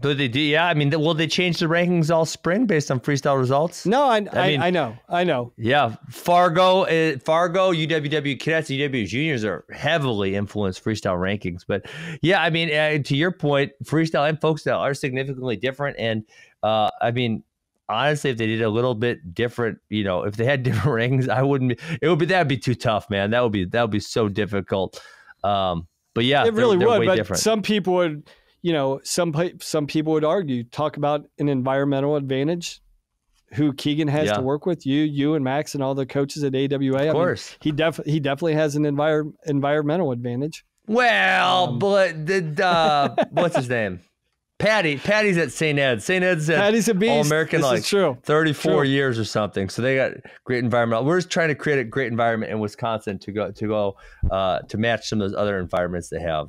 Do they do? Yeah, I mean, will they change the rankings all spring based on freestyle results? No, I, I, mean, I know, I know. Yeah, Fargo, uh, Fargo, UWW cadets, UWW juniors are heavily influenced freestyle rankings. But yeah, I mean, uh, to your point, freestyle and folkstyle are significantly different. And uh, I mean, honestly, if they did a little bit different, you know, if they had different rings, I wouldn't. Be, it would be that'd be too tough, man. That would be that would be so difficult. Um, but yeah, it really they're, they're would. But different. some people would, you know, some some people would argue talk about an environmental advantage. Who Keegan has yeah. to work with you, you and Max and all the coaches at AWA. Of course, mean, he def he definitely has an envir- environmental advantage. Well, um, but the uh, what's his name? Patty, Patty's at St. Ed's. St. Ed's at Patty's a beast. All American, this like true. 34 true. years or something. So they got great environment. We're just trying to create a great environment in Wisconsin to go to go uh, to match some of those other environments they have.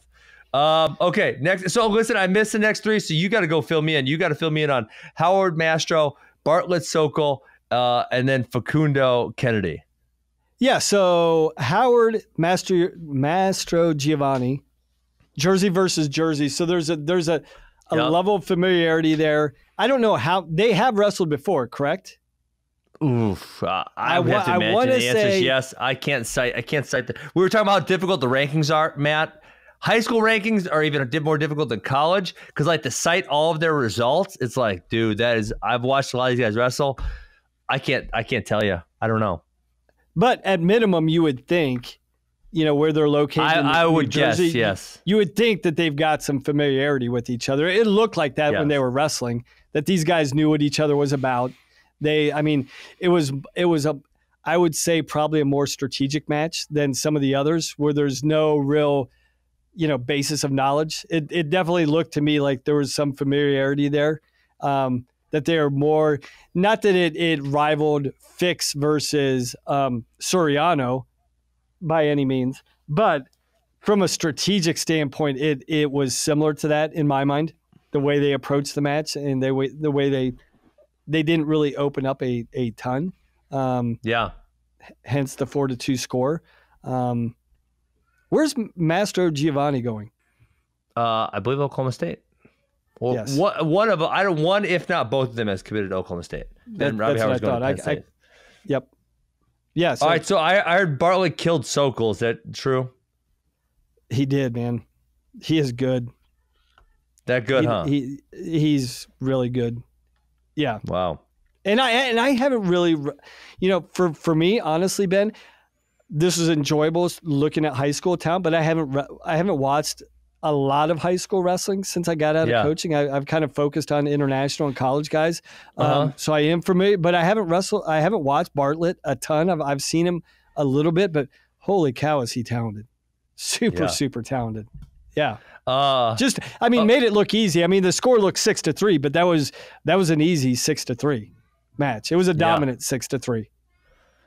Um, okay, next. So listen, I missed the next three, so you got to go fill me in. You got to fill me in on Howard Mastro, Bartlett Sokol, uh, and then Facundo Kennedy. Yeah. So Howard Mastrogiovanni, Jersey versus Jersey. So there's a there's a a yep. level of familiarity there. I don't know how they have wrestled before, correct? Oof, uh, I, would have to imagine the answer say, is yes. I can't cite. I can't cite the. We were talking about how difficult the rankings are, Matt. High school rankings are even a bit more difficult than college because, like, to cite all of their results, it's like, dude, that is. I've watched a lot of these guys wrestle. I can't. I can't tell you. I don't know. But at minimum, you would think you know where they're located. I, I would Jersey, guess, yes. You would think that they've got some familiarity with each other. It looked like that yes. when they were wrestling. That these guys knew what each other was about. They, I mean, it was it was a, I would say probably a more strategic match than some of the others, where there's no real, you know, basis of knowledge. It it definitely looked to me like there was some familiarity there. Um, that they are more, not that it it rivaled Fix versus um, Suriano by any means, but from a strategic standpoint, it it was similar to that in my mind. The way they approached the match and they the way they they didn't really open up a a ton. Um, yeah. Hence the four to two score. Um, where's Mastrogiovanni going? Uh, I believe Oklahoma State. Well, yes. one, one of I don't one if not both of them has committed to Oklahoma State. Then that, Robbie Howard's going to Penn State. I, yep. Yeah. So All right. So I, I heard Bartlett killed Sokol. Is that true? He did, man. He is good. That good, he, huh? He he's really good. Yeah. Wow. And I and I haven't really, you know, for for me, honestly, Ben, this is enjoyable looking at high school town, but I haven't I haven't watched a lot of high school wrestling since I got out yeah. of coaching. I, have kind of focused on international and college guys, um, uh-huh. so I am familiar. But I haven't wrestled. I haven't watched Bartlett a ton. I've I've seen him a little bit, but holy cow, is he talented! Super, yeah. super talented. Yeah. Uh, Just, I mean, uh, made it look easy. I mean, the score looked six to three, but that was that was an easy six to three match. It was a dominant yeah. six to three.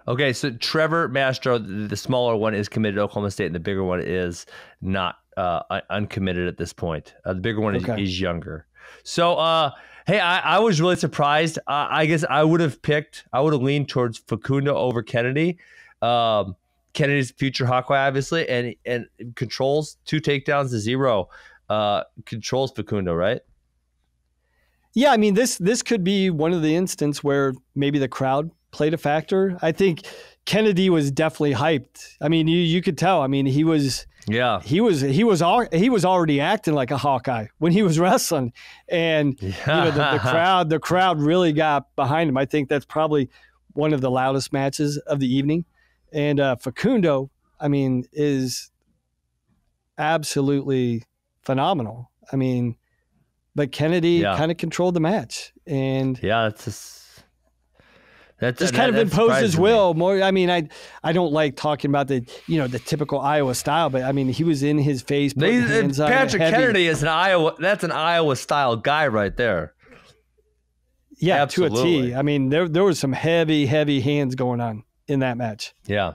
Okay, so Trevor Mastro, the smaller one, is committed to Oklahoma State, and the bigger one is not uh, uncommitted at this point. Uh, the bigger one is, okay. is younger. So, uh, hey, I, I, was really surprised. I guess I would have picked, I would have leaned towards Facundo over Kennedy. Um, Kennedy's future Hawkeye, obviously, and and controls two takedowns to zero. Uh, controls Facundo, right? Yeah, I mean this this could be one of the instances where maybe the crowd played a factor. I think Kennedy was definitely hyped. I mean, you you could tell. I mean, he was yeah. He was he was all he was already acting like a Hawkeye when he was wrestling, and yeah. you know the, the, crowd the crowd really got behind him. I think that's probably one of the loudest matches of the evening, and uh, Facundo, I mean, is absolutely phenomenal. I mean, but Kennedy yeah. kind of controlled the match, and yeah, it's just that's, just kind that, of imposed his will more. I mean, I I don't like talking about the you know the typical Iowa style, but I mean he was in his face. Patrick Kennedy is an Iowa. That's an Iowa style guy right there. Yeah, Absolutely. to a T. I mean, there there was some heavy, heavy hands going on in that match. Yeah.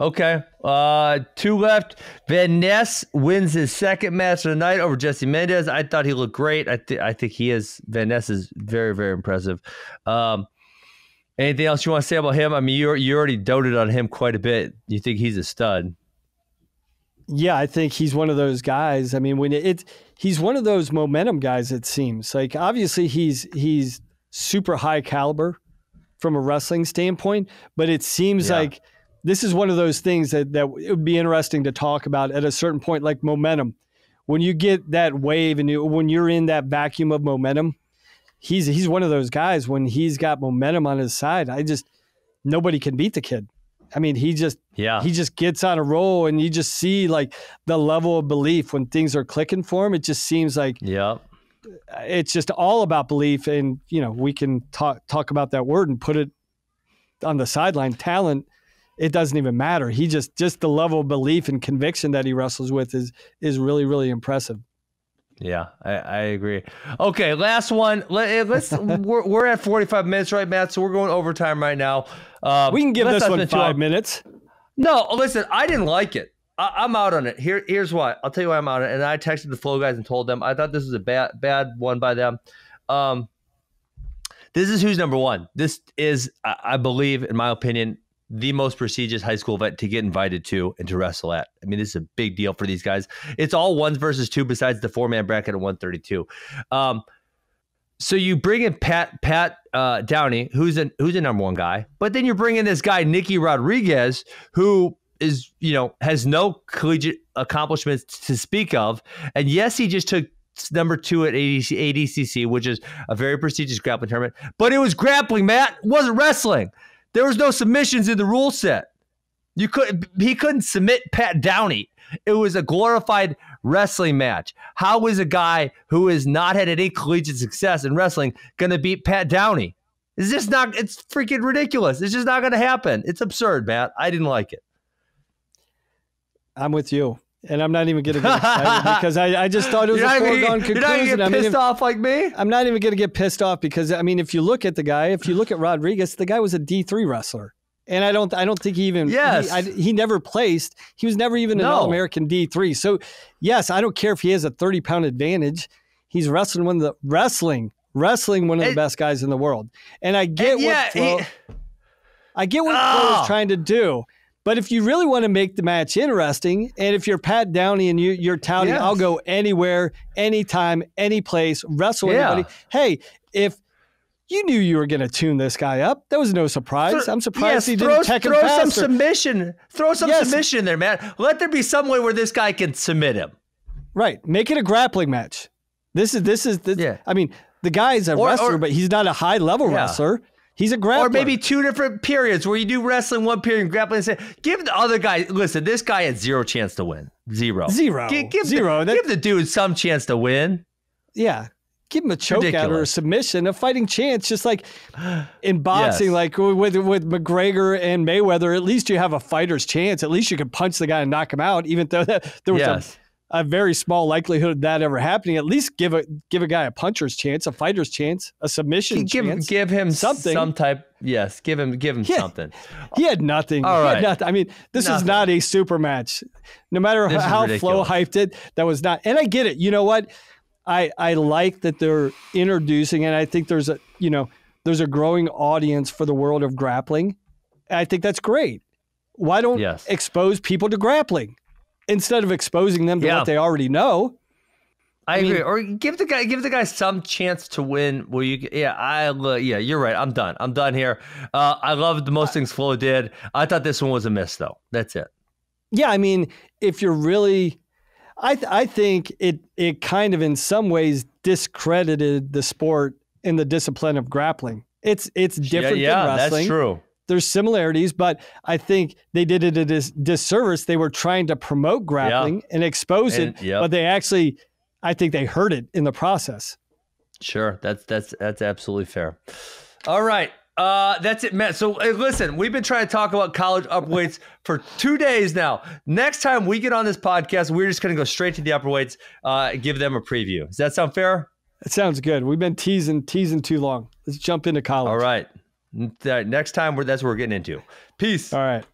Okay. Uh, two left. Van Ness wins his second match of the night over Jesse Mendez. I thought he looked great. I, th- I think he is. Van Ness is very, very impressive. Um, Anything else you want to say about him? I mean, you you already doted on him quite a bit. You think he's a stud? Yeah, I think he's one of those guys. I mean, when it, it's he's one of those momentum guys. It seems like obviously he's he's super high caliber from a wrestling standpoint, but it seems Yeah. like this is one of those things that that it would be interesting to talk about at a certain point, like momentum. When you get that wave and you, when you're in that vacuum of momentum, he's he's one of those guys. When he's got momentum on his side, I just nobody can beat the kid. I mean, he just Yeah. he just gets on a roll and you just see like the level of belief when things are clicking for him it just seems like yeah, it's just all about belief and you know we can talk talk about that word and put it on the sideline talent it doesn't even matter he just just the level of belief and conviction that he wrestles with is is really really impressive Yeah, I, I agree. Okay, last one. Let, us we're, we're at 45 minutes right, Matt. So we're going overtime right now. Um, we can give this one five minutes No, listen, I didn't like it. I, I'm out on it. Here, here's why. I'll tell you why I'm out on it. And I texted the Flo guys and told them I thought this was a bad, bad one by them. Um, this is who's number one. This is, I, I believe, in my opinion, the most prestigious high school event to get invited to and to wrestle at. I mean, this is a big deal for these guys. It's all ones versus two, besides the four man bracket at 132. Um, so you bring in Pat Pat uh, Downey, who's a who's a number one guy, but then you're bringing this guy Nicky Rodriguez, who is you know has no collegiate accomplishments to speak of, and yes, he just took number two at ADC, ADCC, which is a very prestigious grappling tournament, but it was grappling. Matt wasn't wrestling. There was no submissions in the rule set. You could he couldn't submit Pat Downey. It was a glorified wrestling match. How is a guy who has not had any collegiate success in wrestling going to beat Pat Downey? It's just not. It's freaking ridiculous. It's just not going to happen. It's absurd, Matt. I didn't like it. i'm with you and i'm not even gonna get excited because I, I just thought it was You're a foregone get- you're not gonna conclusion get I mean, pissed off like me. I'm not even going to get pissed off because I mean, if you look at the guy, if you look at Rodriguez, the guy was a D three wrestler, and I don't, I don't think he even, Yes. he, I, he never placed. He was never even an No. All American D three. So, yes, I don't care if he has a thirty pound advantage. He's wrestling one of the wrestling, wrestling one of the best guys in the world, and I get And what yeah, Flo, he- I get what Flo Ah. is trying to do. But if you really want to make the match interesting, and if you're Pat Downey and you, you're touting, Yes. I'll go anywhere, anytime, any place, wrestle Yeah. anybody. Hey, if you knew you were going to tune this guy up, that was no surprise. I'm surprised Yes, he throw, didn't tech him throw some submission. Throw some Yes. submission in there, man. Let there be some way where this guy can submit him. right, make it a grappling match. This is this is this, Yeah. I mean, the guy's a Or- wrestler, or- but he's not a high level Yeah. wrestler. He's a grappler. Or maybe two different periods where you do wrestling one period and grappling. the same. Give the other guy. Listen, this guy had zero chance to win. Zero. Zero. Gi- give Zero. The, That- give the dude some chance to win. Yeah. Give him a choke out or a submission, a fighting chance, just like in boxing, Yes. like with with McGregor and Mayweather. At least you have a fighter's chance. At least you can punch the guy and knock him out, even though that, there was Yes. a, a very small likelihood of that ever happening. At least give a give a guy a puncher's chance, a fighter's chance, a submission Give chance. give him Something. Some type. Yes. Give him give him Yeah. something. He had nothing. All He had nothing. I mean, this is not a super match. No matter This is how Flo hyped it, that was not. And I get it. You know what? I I like that they're introducing, and I think there's a you know there's a growing audience for the world of grappling. I think that's great. Why don't Yes. expose people to grappling instead of exposing them to Yeah. what they already know? I, I mean- agree. Or give the guy give the guy some chance to win. Where you yeah I yeah you're right. I'm done. I'm done here. Uh, I loved the most things Flo did. I thought this one was a miss though. That's it. Yeah, I mean, if you're really, I th- I think it it kind of in some ways discredited the sport in the discipline of grappling. It's it's different yeah, yeah than wrestling. that's true. There's similarities, but I think they did it a dis- disservice. They were trying to promote grappling and expose And- it, yep. but they actually, I think they hurt it in the process. Sure, that's that's that's absolutely fair. All right, uh, that's it, Matt. So hey, listen, we've been trying to talk about college upper weights for two days now. Next time we get on this podcast, we're just going to go straight to the upper weights, uh, give them a preview. Does that sound fair? It sounds good. We've been teasing teasing too long. Let's jump into college. All right. Next time, that's what we're getting into. Peace. All right.